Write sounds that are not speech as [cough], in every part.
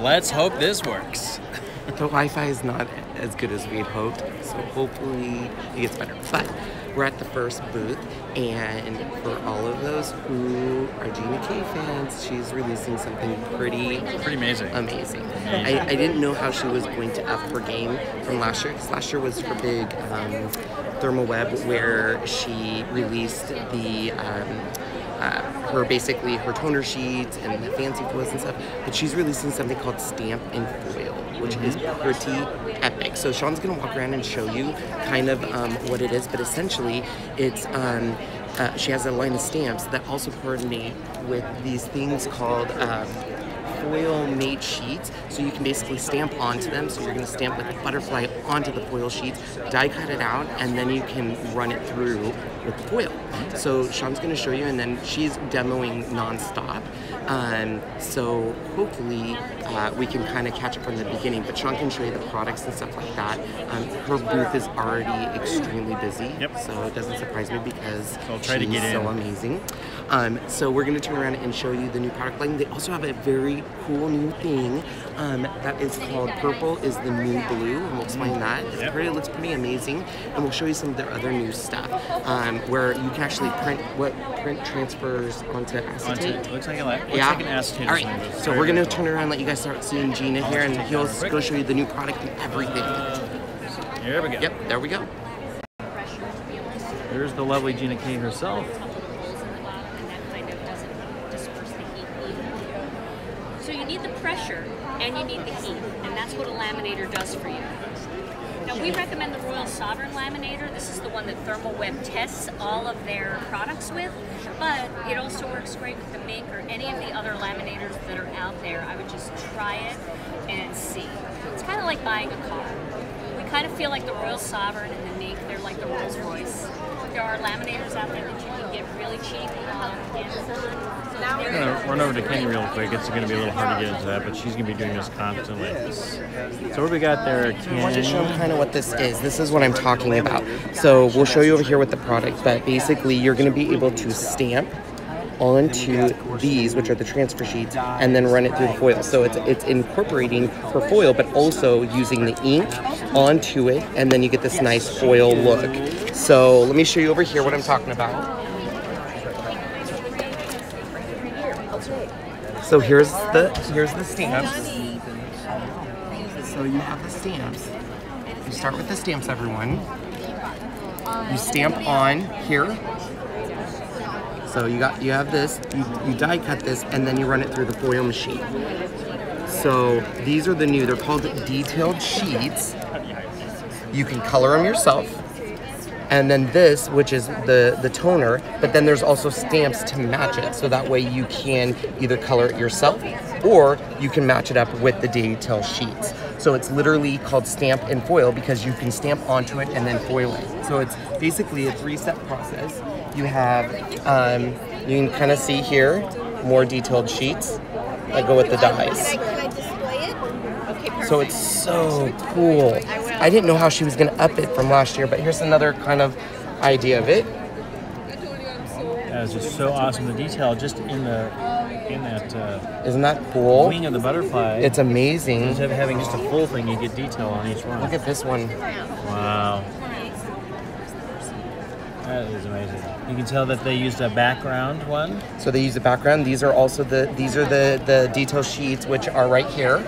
Let's hope this works. [laughs] The Wi-Fi is not as good as we had hoped, so hopefully it gets better. But we're at the first booth, and for all of those who are Gina K fans, she's releasing something pretty Pretty amazing. amazing. I, I didn't know how she was going to up her game from last year, because last year was her big um, ThermoWeb where she released the um, uh, her basically her toner sheets and the fancy foils and stuff. But she's releasing something called Stamp and Foil, which is pretty epic. So Sean's gonna walk around and show you kind of um, what it is, but essentially it's um, uh, she has a line of stamps that also coordinate with these things called. Um, foil made sheets so you can basically stamp onto them so you're going to stamp like a butterfly onto the foil sheets die cut it out and then you can run it through with the foil. So sean's going to show you and then she's demoing non-stop. Um, so hopefully uh, we can kind of catch up from the beginning but sean can show you the products and stuff like that um, her booth is already extremely busy Yep. so it doesn't surprise me because I'll try to she's get so amazing um, so we're going to turn around and show you the new product line. They also have a very cool new thing um, that is called Purple is the New Blue, and we'll explain that. It's Yep. pretty, it looks pretty amazing, and we'll show you some of their other new stuff um, where you can actually print what print transfers onto acetate. Onto, acetate. looks like a looks Yeah. like an acetate. All right. So we're gonna cool. turn around, and let you guys start seeing Gina here, and he'll go show you the new product and everything. Here we go. Yep. There we go. There's the lovely Gina K herself. So you need the pressure and you need the heat, and that's what a laminator does for you. We recommend the Royal Sovereign laminator. This is the one that ThermoWeb tests all of their products with, but it also works great with the Minc or any of the other laminators that are out there. I would just try it and see. It's kind of like buying a car. We kind of feel like the Royal Sovereign and the Minc, they're like the Rolls Royce. There are laminators out there that you really cheap on Amazon. So I'm they're- gonna run over to Kenny real quick. It's gonna be a little hard to get into that, but she's gonna be doing this constantly. So what do we got there, I want to show Kenny? them kind of what this is. This is what I'm talking about. So we'll show you over here with the product, but basically you're going to be able to stamp onto these, which are the transfer sheets, and then run it through the foil. So it's it's incorporating her foil, but also using the ink onto it, and then you get this nice foil look. So let me show you over here what I'm talking about. So here's the here's the stamps. So you have the stamps. You start with the stamps, everyone. You stamp on here. So you got you have this. You, you die cut this, and then you run it through the foil machine. So these are the new. They're called detailed sheets. You can color them yourself. And then this, which is the the toner, but then there's also stamps to match it, so that way you can either color it yourself, or you can match it up with the detail sheets. So it's literally called stamp and foil because you can stamp onto it and then foil it. So it's basically a three-step process. You have, um, you can kind of see here more detailed sheets that go with the dies. Can I, can I display it? Okay, perfect. So it's so cool. I didn't know how she was gonna up it from last year, but here's another kind of idea of it. That is just so awesome. The detail just in the in that uh, Isn't that cool? wing of the butterfly. It's amazing. instead of having just a full thing, you get detail on each one. Look at this one. Wow. That is amazing. You can tell that they used a background one. So they use the background. These are also the these are the the detail sheets which are right here.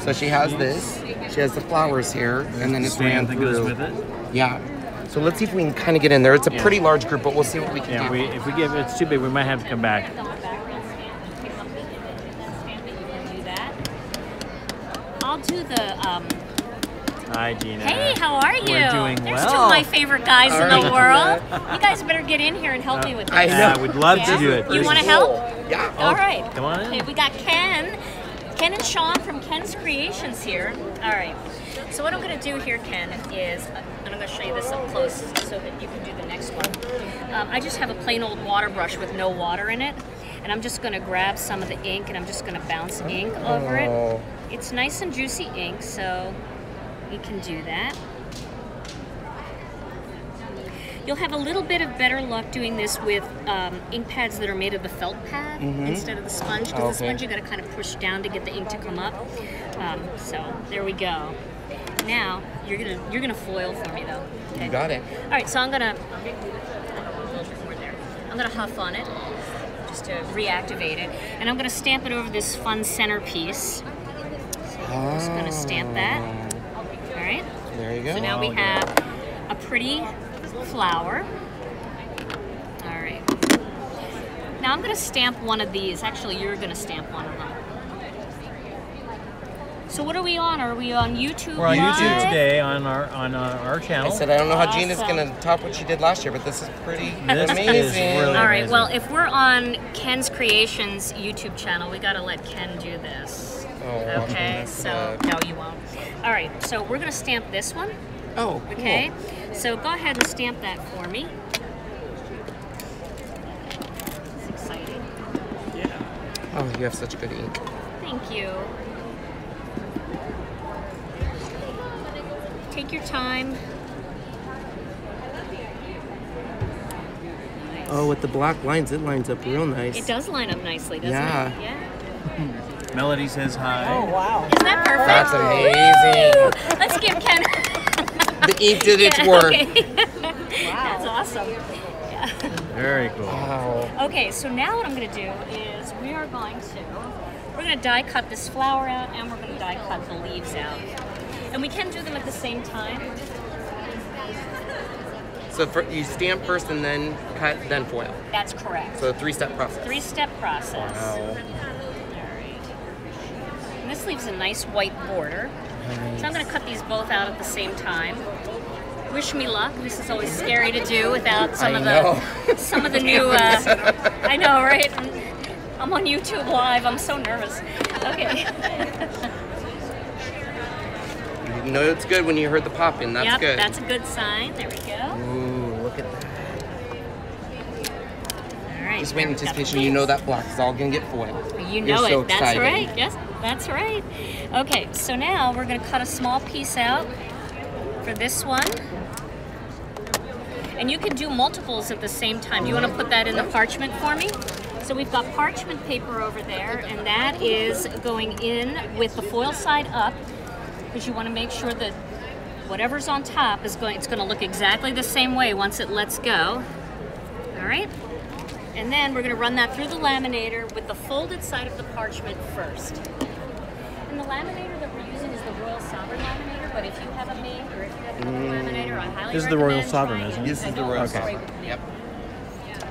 So she has this. She has the flowers here, and then it's ran Stand that goes through. with it. Yeah. So let's see if we can kind of get in there. It's a Yeah. pretty large group, but we'll see what we can Yeah, do. we, if we give it's too big, we might have to come back. on the background stamp, pick up the stamp it, you can do that. I'll do the, um, Hi, Gina. hey, how are you? We're doing There's well. two of my favorite guys in the All world. [laughs] You guys better get in here and help me with this. I Yeah, know. we'd love Yeah? to do it. You want to is- help? Yeah. All right. Come on in. Okay, we got Ken. Ken and Sean from Ken's Kreations here. All right. So what I'm going to do here, Ken, is, uh, and I'm going to show you this up close so that you can do the next one. Um, I just have a plain old water brush with no water in it, and I'm just going to grab some of the ink and I'm just going to bounce ink over it. Oh. It's nice and juicy ink, so you can do that. You'll have a little bit of better luck doing this with um, ink pads that are made of the felt pad instead of the sponge, because the sponge you got to kind of push down to get the ink to come up. Um, so there we go. Now you're gonna you're gonna foil for me though. Okay. You got it. All right, so I'm gonna a little bit more there. I'm gonna huff on it just to reactivate it, and I'm gonna stamp it over this fun centerpiece. So I'm just gonna stamp that. All right. There you go. So now we have a pretty flower. All right. Now I'm going to stamp one of these. Actually, you're going to stamp one of them. So what are we on? Are we on YouTube? We're on YouTube today on our on uh, our I said I don't know how Gina's Awesome. gonna top what she did last year, but this is pretty This is amazing. really- All right. Amazing. Well, if we're on Ken's Kreations YouTube channel, we got to let Ken do this. Oh, Okay. So good. no, you won't. All right. So we're going to stamp this one. Oh, cool. Okay. So go ahead and stamp that for me. It's exciting. Oh, you have such good ink. Thank you. Take your time. Oh, with the black lines, it lines up real nice. It does line up nicely, doesn't Yeah. it? Yeah. Melody says hi. Oh wow. Isn't that perfect? That's amazing. Woo! Let's give Ken. The ink did its work. okay. That's awesome. Yeah. Very cool. Wow. Okay, so now what I'm going to do is we are going to we're going to die cut this flower out and we're going to die cut the leaves out. And we can do them at the same time. So for, you stamp first and then cut, then foil. That's correct. So a three-step process. Three-step process. Wow. All right. And this leaves a nice white border. So I'm going to cut these both out at the same time. Wish me luck. This is always scary to do without some I of know. the [laughs] some of the [laughs] new. Uh, I know, right? I'm, I'm on YouTube Live. I'm so nervous. Okay. [laughs] You know it's good when you heard the popping. That's yep, good. that's a good sign. There we go. Ooh, look at that. All right. Just wait in anticipation. You know that block is all gonna get foiled. You You're know so it. That's excited. right. Yes, that's right. Okay, so now we're going to cut a small piece out for this one. And you can do multiples at the same time. Do you want to put that in the parchment for me? So we've got parchment paper over there, and that is going in with the foil side up because you want to make sure that whatever's on top is going, it's to look exactly the same way once it lets go. All right? And then we're going to run that through the laminator with the folded side of the parchment first. And the laminator that we're using is the Royal Sovereign laminator, but if you have a mate or if you have another laminator, I highly This is the Royal Sovereign, isn't it? it. This is the Royal it's Okay. great. Yep.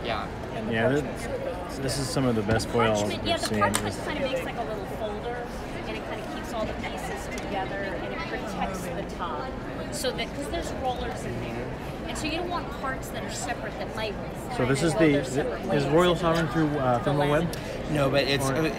Yeah. Yeah, this, this is some of the best foil Parchment, yeah, I've the seen. parchment kind of makes like a little folder, and it kind of keeps all the pieces together, and it protects the top. So that, because there's rollers in there, and so you don't want parts that are separate that might. So this is the is. Royal Sovereign through uh, ThermoWeb. No, but it's Or- uh,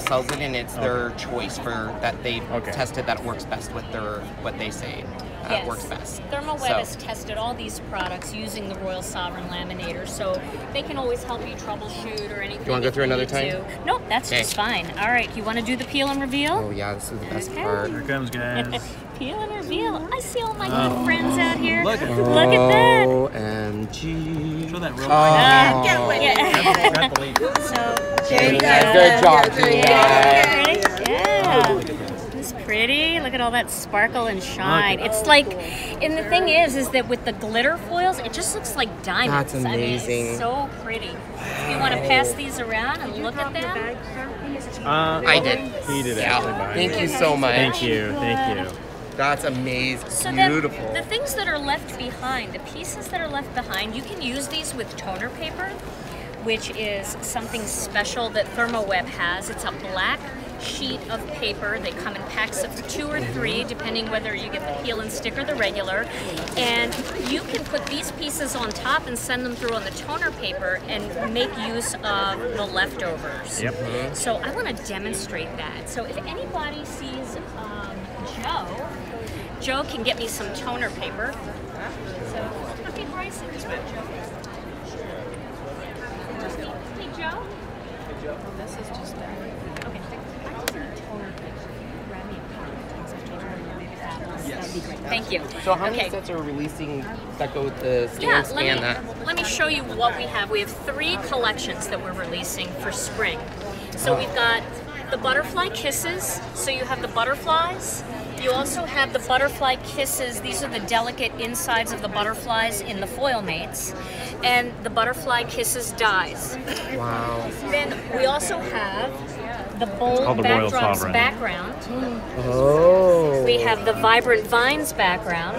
sells it, and it's their choice for that they Okay. tested that works best with their what they say Uh, yes. works best. ThermoWeb So- has tested all these products using the Royal Sovereign laminator, so they can always help you troubleshoot or anything. You wanna go through another time? to. Nope, that's Okay. just fine. All right, you want to do the peel and reveal? Oh yeah, this is the best Okay. part. Here comes, guys. [laughs] peel and reveal. I see all my Oh. good friends out here. Look at- Look at that. OMG. Show that real Oh. quick. Can't wait. Yeah. Grab the leaf. So There there you you go. go. Good job, Good Gina. Yeah, pretty? Yeah. It's pretty. Look at all that sparkle and shine. It's like, and the thing is, is that with the glitter foils, it just looks like diamonds. That's I mean, amazing. it's so pretty. You want to pass these around and look at them? Uh, I did. He did Yeah. actually. behind Thank me. you so much. Thank you. Thank you. That's amazing. So Beautiful. then, the things that are left behind, the pieces that are left behind, you can use these with toner paper, which is something special that ThermoWeb has. It's a black sheet of paper. They come in packs of two or three, depending whether you get the peel and stick or the regular. And you can put these pieces on top and send them through on the toner paper and make use of the leftovers. Yep. So I want to demonstrate that. So if anybody sees um, Joe, Joe can get me some toner paper. So okay, Bryson, just Joe. Just me. Hey, Joe. this is just Okay. I just need toner paper. Grab me a pack. Some toner paper, maybe that. Thank you. So how many Okay. sets are releasing that go with the Yeah, stand let and me, that? let me show you what we have. We have three collections that we're releasing for spring. So we've got the butterfly kisses. So you have the butterflies. You also have the butterfly kisses. These are the delicate insides of the butterflies in the foil mates. And the butterfly kisses dies. Wow. Then we also have the bold called the backdrops background. Oh. We have the vibrant vines background.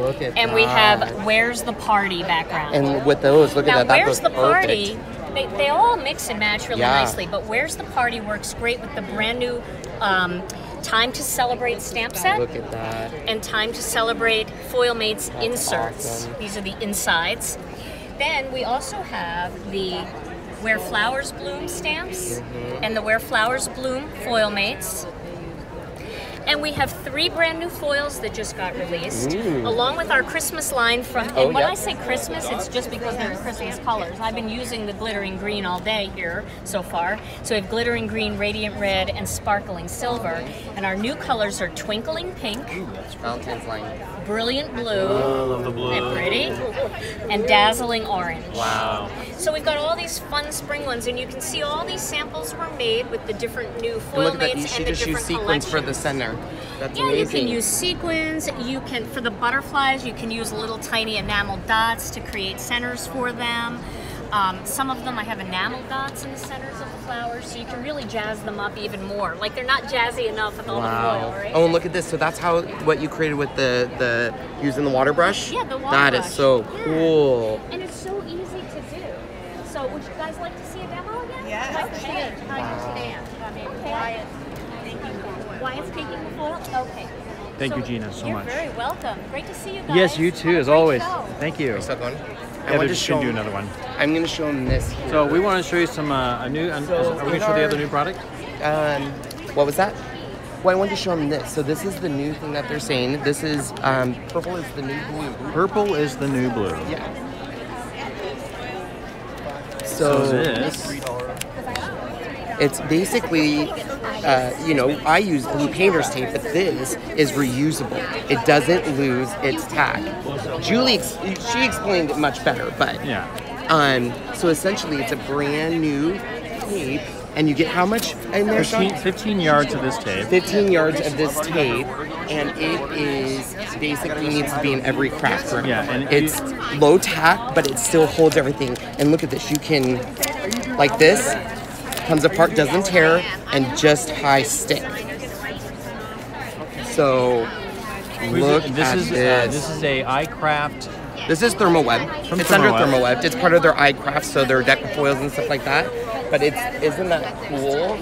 Look at that. And we have where's the party background. And with those, look now, at that. That where's goes the party? They, they all mix and match really Yeah. nicely, but where's the party works great with the brand new um, Time to Celebrate stamp set Look at that. and Time to Celebrate Foil Mates inserts. awesome. These are the insides. Then we also have the Where Flowers Bloom stamps Mm-hmm. and the Where Flowers Bloom foil mates. And we have three brand new foils that just got released, along with our Christmas line from. And Oh, when yep. I say Christmas, it's just because they're Christmas colors. I've been using the glittering green all day here so far. So we have glittering green, radiant red, and sparkling silver. And our new colors are twinkling pink, Valentine's line. brilliant blue, love the blue. and pretty, and dazzling orange. Wow. So we've got all these fun spring ones, and you can see all these samples were made with the different new And foil at that. She and the just different sequins for the center. That's Yeah, amazing. you can use sequins. You can for the butterflies. You can use little tiny enamel dots to create centers for them. Um, some of them I have enamel dots in the centers of the flowers, so you can really jazz them up even more. Like they're not jazzy enough with all the foil, right? Oh, and look at this. So that's how what you created with the the using the water brush. Yeah, the water That is brush. so Yeah. cool. And it's so easy. So would you guys like to see a demo again? Yes. Okay. How do you stand? I mean, Wyatt. Wyatt's taking the foil? Okay. Thank you, Gina, so much. you're very welcome. Great to see you guys. Yes, you too, as always. show. Thank you. Are you still going? Yeah, I want to show gonna do 'em- another one. I'm going to show them this here. So we want to show you some uh, a new. Uh, So are we going to show the other new product? Um, what was that? Well, I wanted to show them this. So this is the new thing that they're saying. This is um, purple is the new blue. Purple is the new blue. Yeah. So So this. it's basically, uh, you know, I use blue painter's tape, but this is reusable. It doesn't lose its tack. Julie, ex- she explained it much better, but Yeah. um, so essentially, it's a brand new tape, and you get how much in there, 15, 15 yards of this tape. 15 yards of this tape, and it is basically needs to be in every craft room. Yeah, and it's low tack, but it still holds everything. And look at this, you can, like this, comes apart, doesn't tear, and just high stick. So, look this at is this. Uh, this is a iCraft. This is ThermoWeb. From it's under ThermoWeb. ThermoWeb. It's part of their iCraft, so their Decofoils and stuff like that. But it's isn't that cool?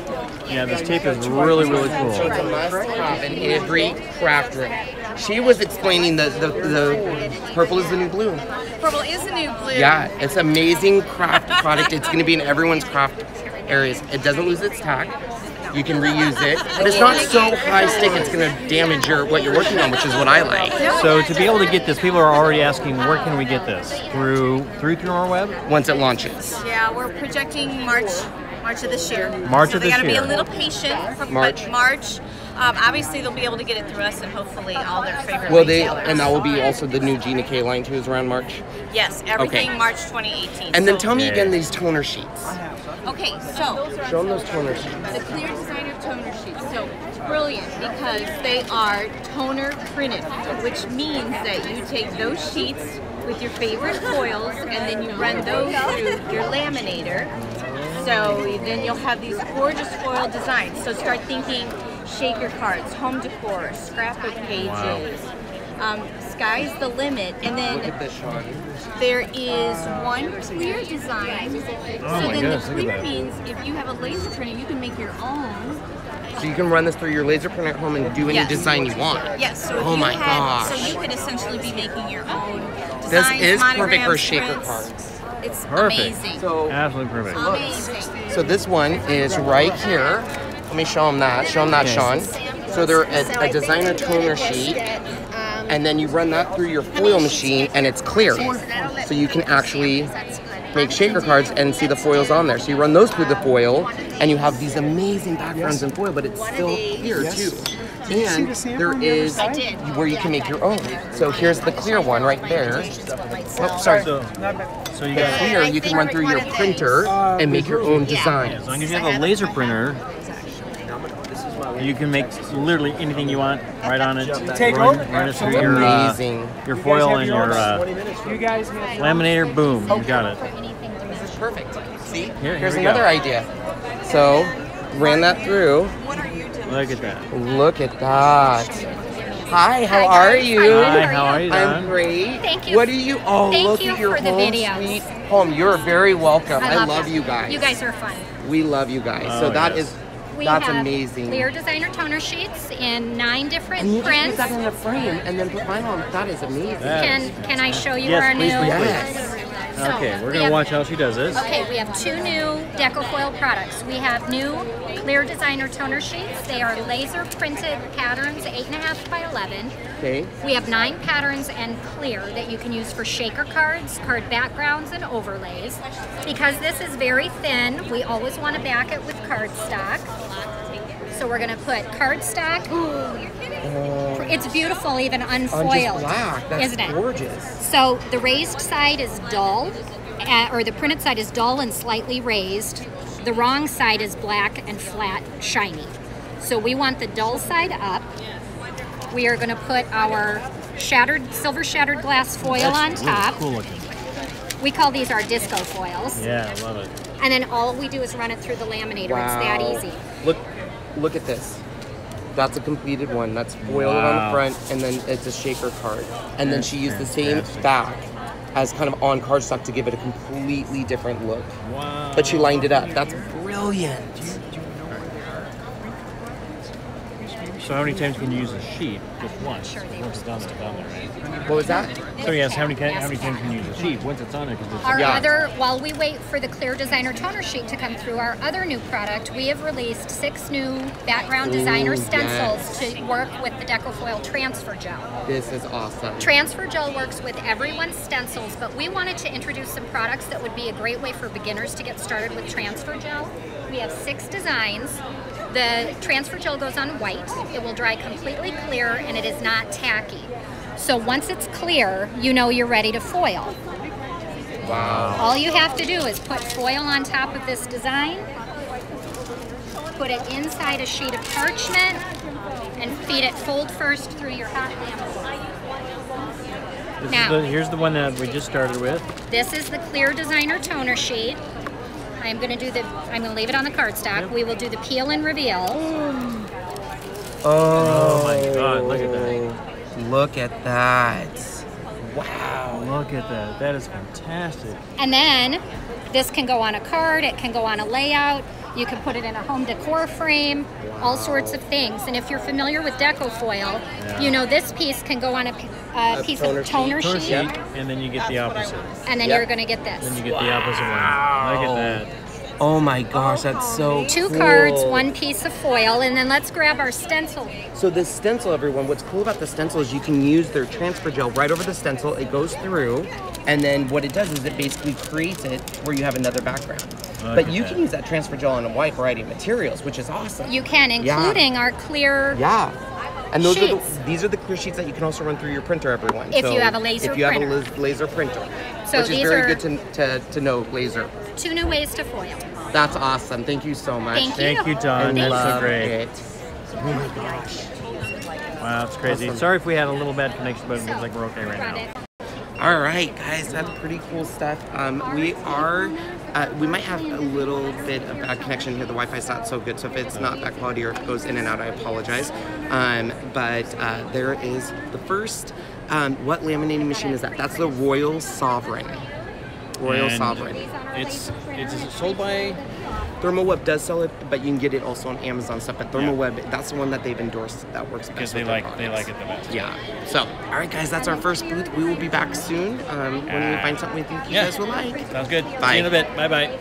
Yeah, this tape is really really So cool. it's a must-have in every craft room. She was explaining the, the the purple is the new blue. Purple is the new blue. Yeah, it's amazing craft product. It's going to be in everyone's craft areas. It doesn't lose its tack. You can reuse it, but it's not so high stick it's going to damage your what you're working on, which is what I like. So to be able to get this, people are already asking where can we get this through through through our web. Once it launches. Yeah, we're projecting March, March of this year. March so of this year. they gotta be a little patient. For, March. But March, um, obviously they'll be able to get it through us and hopefully all their favorite Will they? retailers. And that will be also the new Gina K line too. Is around March. Yes, everything Okay. March 2018. And then tell me again these toner sheets. Okay, so Show them those toner sheets. the clear designer toner sheets. So it's brilliant because they are toner printed, which means that you take those sheets with your favorite foils and then you run those through your laminator. So then you'll have these gorgeous foil designs. So start thinking shaker cards, home decor, scrapbook pages. Um, sky's the limit, and then there is one clear design. Oh so then goodness, the clear means if you have a laser printer, you can make your own. So you can run this through your laser printer at home and do any Yes. design you want. Yes, so Oh you my had, so you could essentially be making your own designs, This is perfect for shaker prints. cards. It's Perfect. amazing. So Absolutely perfect. Amazing. So this one is right here. Let me show them that. Show them that, Okay. Sean. So they're a, a designer toner sheet, and then you run that through your foil machine, and it's clear. So you can actually make shaker cards and see the foils on there. So you run those through the foil, and you have these amazing backgrounds in foil, but it's still clear too. And there is where you can make your own. So here's the clear one right there. Oh, sorry. So, so you The got clear, you can run through your printer and make your own design. as long as you have a laser printer, you can make literally anything you want right on it. Take run, over. run it through your uh, Amazing. your foil and your uh, You guys laminator. Boom, you got it. This is perfect. See? Here- Here's here we go. another idea. So, ran that through. Look at that. Look at that. Hi, how Hi, are you? Hi, how are you, I'm great. Thank you. What are you? Oh, Thank look you at your for the home videos. sweet home. You're very welcome. I, love, them. you guys. You guys are fun. We love you guys. so Oh, that yes. is We that's have amazing. Clear designer toner sheets in nine different and you just put prints. that in a frame and then put mine on. That is amazing. That Can is- can I show you Yes, our please, new? please, please. Yes. So, Okay, we're gonna have- watch how she does this. Okay, we have two new Decofoil products. We have new Clear Designer toner sheets. They are laser printed patterns, eight and a half by 11. Okay. We have nine patterns and clear that you can use for shaker cards, card backgrounds, and overlays. Because this is very thin, we always want to back it with cardstock. So we're going to put cardstock. It's beautiful even On unfoiled, black. That's isn't it? gorgeous. So the raised side is dull, uh, or the printed side is dull and slightly raised. The wrong side is black and flat, shiny. So we want the dull side up. We are going to put our shattered silver shattered glass foil on That's really top. cool looking. We call these our disco foils. Yeah, I love it. And then all we do is run it through the laminator. It's that easy. Look, look at this. That's a completed one. That's foiled on the front, and then it's a shaker card. And then she used the same back as kind of on cardstock to give it a completely different look. Wow. But she lined it up. That's brilliant. So how many times can you use a sheet? Just once. Sure, Once it's done, it's done, right? What was that? So yes, how many ca- how many times can you use a sheet? Once it's on it, because it's Our Yeah. other, while we wait for the Clear Designer toner sheet to come through, our other new product, we have released six new background designer Ooh, stencils to work with the Decofoil transfer gel. This is awesome. Transfer gel works with everyone's stencils, but we wanted to introduce some products that would be a great way for beginners to get started with transfer gel. We have six designs. The transfer gel goes on white. It will dry completely clear and it is not tacky. So once it's clear, you know you're ready to foil. Wow. All you have to do is put foil on top of this design, put it inside a sheet of parchment, and feed it fold first through your hot lamp. Now- the, here's the one that we just started with. This is the Clear Designer toner sheet. I'm going to do the, I'm going to leave it on the cardstock. We will do the peel and reveal. Oh, my oh. God, look at that. Look at that. Wow. Look at that. That is fantastic. And then this can go on a card, it can go on a layout, you can put it in a home decor frame, all sorts of things. And if you're familiar with Decofoil, you know this piece can go on a, p- a A piece toner of toner sheet. Sheet, sheet, and then you get the opposite. and then Yep. you're going to get this. Then you get the opposite one. Look at that. Oh my gosh, that's so Two cool. cards, one piece of foil, and then let's grab our stencil. So this stencil, everyone, what's cool about the stencil is you can use their transfer gel right over the stencil. It goes through, and then what it does is it basically creates it where you have another background. Oh, Look but you that. can use that transfer gel on a wide variety of materials, which is awesome. You can, Yeah. including our clear yeah. And those are the, these are the clear sheets that you can also run through your printer, everyone. If So you have a laser If you printer. have a laser printer, So which is very are- good to, to, to know, laser. two new ways to foil. That's awesome. Thank you so much. Thank you. Thank you, I Don. That's so love great. it. Oh my gosh. Wow, it's crazy. Awesome. Sorry if we had a little bad connection, but it looks like we're okay right now. It. All right, guys, that's pretty cool stuff. Um, we are, uh, we might have a little bit of bad connection here. The Wi-Fi's not so good, so if it's not that quality or if it goes in and out, I apologize. Um, but uh, there is the first. Um, what laminating machine is that? That's the Royal Sovereign. Royal And Sovereign. It's it's sold by ThermoWeb does sell it, but you can get it also on Amazon stuff. But ThermoWeb, that's the one that they've endorsed that works best. because they like they like it the best. Yeah. So, all right, guys, that's our first booth. We will be back soon um, when we Ah. find something we think you Yeah. guys will like. Sounds good. Bye. See you in a bit. Bye bye.